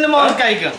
Helemaal de het kijken.